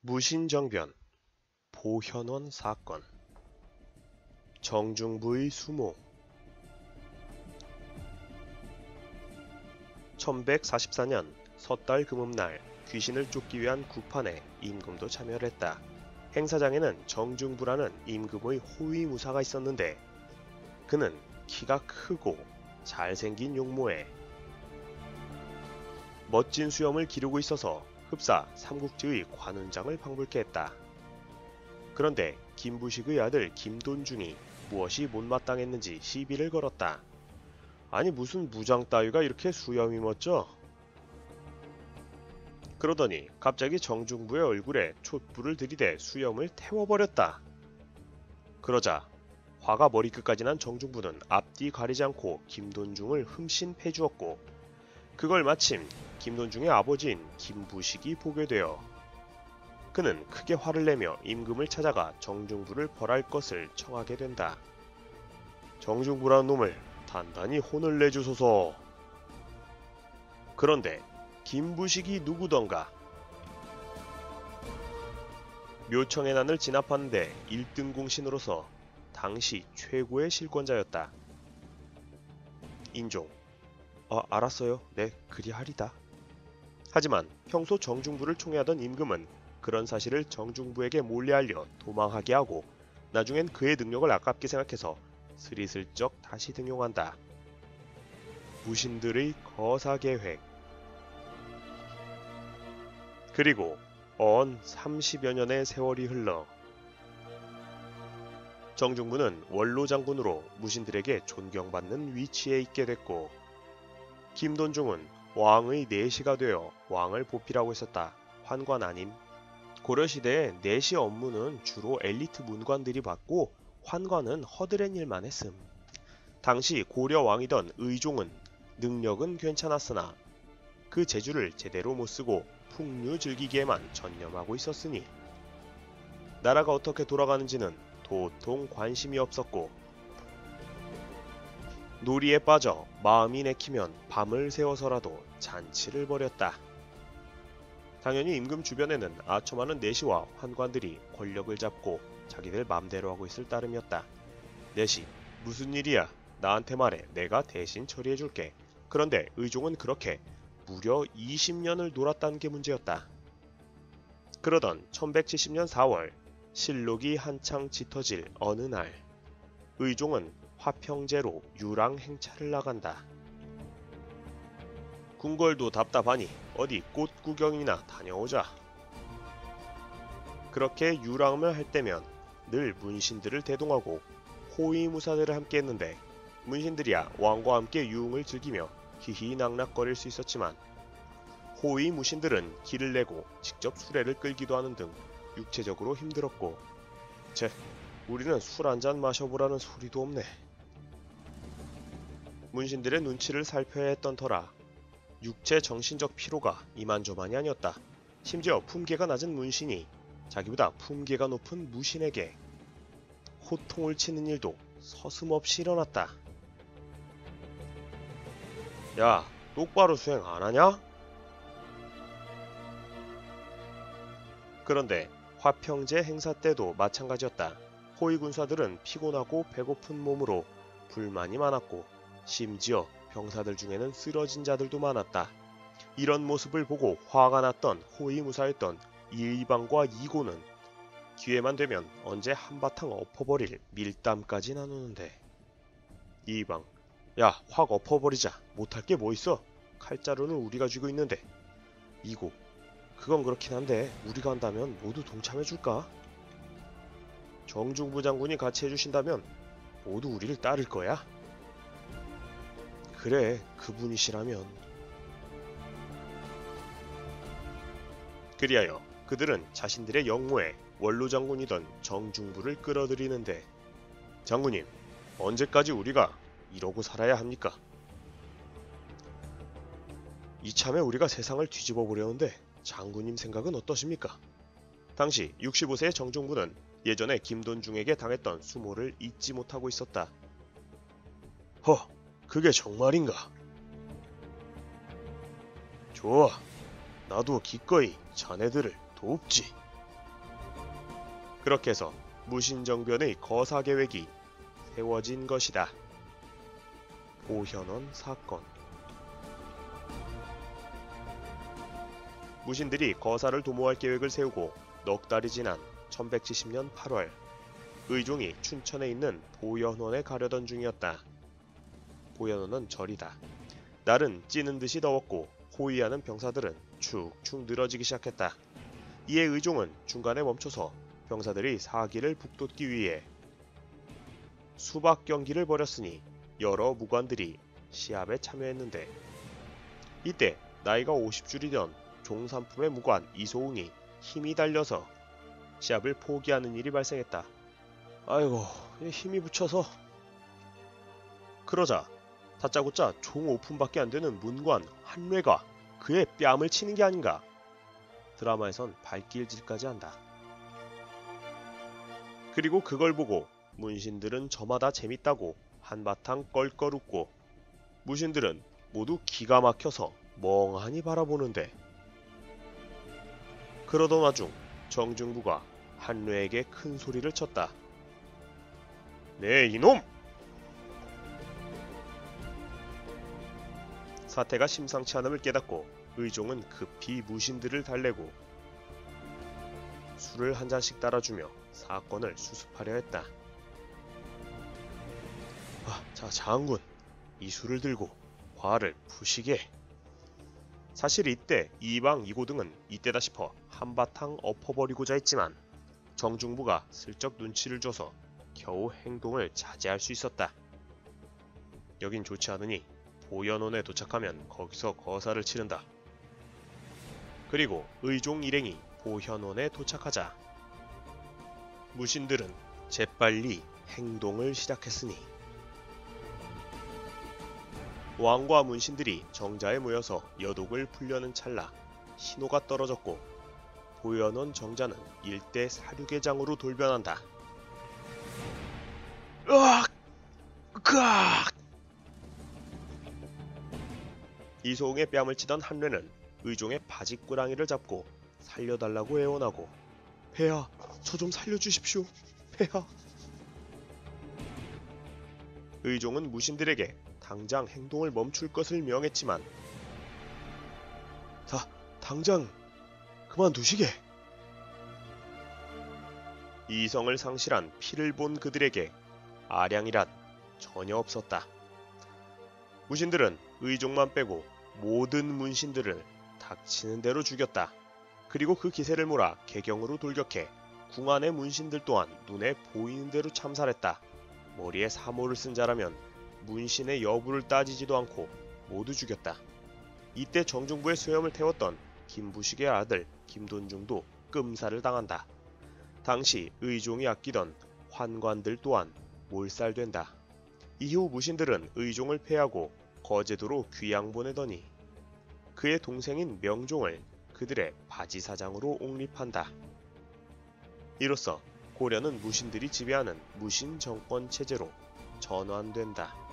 무신정변 보현원 사건 정중부의 수모 1144년 섣달 금음날 귀신을 쫓기 위한 구판에 임금도 참여를 했다. 행사장에는 정중부라는 임금의 호위무사가 있었는데 그는 키가 크고 잘생긴 용모에 멋진 수염을 기르고 있어서 흡사 삼국지의 관운장을 방불케 했다. 그런데 김부식의 아들 김돈중이 무엇이 못마땅했는지 시비를 걸었다. 아니 무슨 무장 따위가 이렇게 수염이 멋져? 그러더니 갑자기 정중부의 얼굴에 촛불을 들이대 수염을 태워버렸다. 그러자 화가 머리끝까지 난 정중부는 앞뒤 가리지 않고 김돈중을 흠신 패주었고 그걸 마침 김돈중의 아버지인 김부식이 보게 되어 그는 크게 화를 내며 임금을 찾아가 정중부를 벌할 것을 청하게 된다. 정중부라는 놈을 단단히 혼을 내주소서. 그런데 김부식이 누구던가? 묘청의 난을 진압하는데 1등 공신으로서 당시 최고의 실권자였다. 인종. 아, 알았어요. 네, 그리하리다. 하지만 평소 정중부를 총애하던 임금은 그런 사실을 정중부에게 몰래 알려 도망하게 하고 나중엔 그의 능력을 아깝게 생각해서 스리슬쩍 다시 등용한다. 무신들의 거사 계획 그리고 언 30여 년의 세월이 흘러 정중부는 원로 장군으로 무신들에게 존경받는 위치에 있게 됐고 김돈중은 왕의 내시가 되어 왕을 보필하고 있었다. 환관 아님. 고려시대에 내시 업무는 주로 엘리트 문관들이 받고 환관은 허드렛 일만 했음. 당시 고려 왕이던 의종은 능력은 괜찮았으나 그 재주를 제대로 못 쓰고 풍류 즐기기에만 전념하고 있었으니 나라가 어떻게 돌아가는지는 도통 관심이 없었고 놀이에 빠져 마음이 내키면 밤을 새워서라도 잔치를 벌였다. 당연히 임금 주변에는 아첨하는 내시와 환관들이 권력을 잡고 자기들 맘대로 하고 있을 따름이었다. 내시, 무슨 일이야? 나한테 말해. 내가 대신 처리해줄게. 그런데 의종은 그렇게 무려 20년을 놀았다는 게 문제였다. 그러던 1170년 4월 실록이 한창 짙어질 어느 날 의종은 화평제로 유랑 행차를 나간다. 궁궐도 답답하니 어디 꽃 구경이나 다녀오자. 그렇게 유랑을 할 때면 늘 문신들을 대동하고 호위무사들을 함께 했는데 문신들이야 왕과 함께 유흥을 즐기며 히히 낙낙거릴 수 있었지만 호위 무신들은 길을 내고 직접 수레를 끌기도 하는 등 육체적으로 힘들었고 제 우리는 술 한 잔 마셔보라는 소리도 없네. 문신들의 눈치를 살펴야 했던 터라 육체 정신적 피로가 이만저만이 아니었다. 심지어 품계가 낮은 문신이 자기보다 품계가 높은 무신에게 호통을 치는 일도 서슴없이 일어났다. 야, 똑바로 수행 안 하냐? 그런데 화평제 행사 때도 마찬가지였다. 호위 군사들은 피곤하고 배고픈 몸으로 불만이 많았고 심지어 병사들 중에는 쓰러진 자들도 많았다. 이런 모습을 보고 화가 났던 호위무사였던 이의방과 이고는 기회만 되면 언제 한바탕 엎어버릴 밀담까지 나누는데 이의방 야 확 엎어버리자 못할 게 뭐 있어 칼자루는 우리가 쥐고 있는데 이고 그건 그렇긴 한데 우리가 한다면 모두 동참해줄까? 정중부 장군이 같이 해주신다면 모두 우리를 따를 거야? 그래, 그분이시라면. 그리하여 그들은 자신들의 영모에 원로 장군이던 정중부를 끌어들이는데 장군님, 언제까지 우리가 이러고 살아야 합니까? 이참에 우리가 세상을 뒤집어 보려는데 장군님 생각은 어떠십니까? 당시 65세의 정중부는 예전에 김돈중에게 당했던 수모를 잊지 못하고 있었다. 허, 그게 정말인가? 좋아, 나도 기꺼이 자네들을 돕지. 그렇게 해서 무신정변의 거사 계획이 세워진 것이다. 오현원 사건 무신들이 거사를 도모할 계획을 세우고 넉 달이 지난 1170년 8월 의종이 춘천에 있는 보현원에 가려던 중이었다. 보현원은 절이다. 날은 찌는 듯이 더웠고 호위하는 병사들은 축축 늘어지기 시작했다. 이에 의종은 중간에 멈춰서 병사들이 사기를 북돋기 위해 수박 경기를 벌였으니 여러 무관들이 시합에 참여했는데 이때 나이가 50줄이던 종삼품의 무관 이소웅이 힘이 달려서 시합을 포기하는 일이 발생했다. 아이고 힘이 붙여서 그러자 다짜고짜 종 5푼밖에 안 되는 문관 한뇌가 그의 뺨을 치는 게 아닌가 드라마에선 발길질까지 한다. 그리고 그걸 보고 문신들은 저마다 재밌다고 한바탕 껄껄 웃고 무신들은 모두 기가 막혀서 멍하니 바라보는데 그러던 와중 정중부가 한뇌에게 큰 소리를 쳤다. 네 이놈! 사태가 심상치 않음을 깨닫고 의종은 급히 무신들을 달래고 술을 한 잔씩 따라주며 사건을 수습하려 했다. 아, 자, 장군, 이 술을 들고 화를 푸시게. 사실 이때 이방 이고등은 이때다 싶어 한바탕 엎어버리고자 했지만 정중부가 슬쩍 눈치를 줘서 겨우 행동을 자제할 수 있었다. 여긴 좋지 않으니 보현원에 도착하면 거기서 거사를 치른다. 그리고 의종 일행이 보현원에 도착하자 무신들은 재빨리 행동을 시작했으니 왕과 문신들이 정자에 모여서 여독을 풀려는 찰나 신호가 떨어졌고 보현원 정자는 일대 사륙의 장으로 돌변한다. 이소웅의 뺨을 치던 한뇌는 의종의 바지꾸랑이를 잡고 살려달라고 애원하고 폐하, 저 좀 살려주십시오. 폐하. 의종은 무신들에게 당장 행동을 멈출 것을 명했지만 자, 당장 그만두시게. 이성을 상실한 피를 본 그들에게 아량이란 전혀 없었다. 무신들은 의종만 빼고 모든 문신들을 닥치는 대로 죽였다. 그리고 그 기세를 몰아 개경으로 돌격해 궁 안의 문신들 또한 눈에 보이는 대로 참살했다. 머리에 사모를 쓴 자라면 문신의 여부를 따지지도 않고 모두 죽였다. 이때 정중부의 수염을 태웠던 김부식의 아들 김돈중도 끔살을 당한다. 당시 의종이 아끼던 환관들 또한 몰살된다. 이후 무신들은 의종을 패하고 거제도로 귀양 보내더니 그의 동생인 명종을 그들의 바지사장으로 옹립한다. 이로써 고려는 무신들이 지배하는 무신 정권 체제로 전환된다.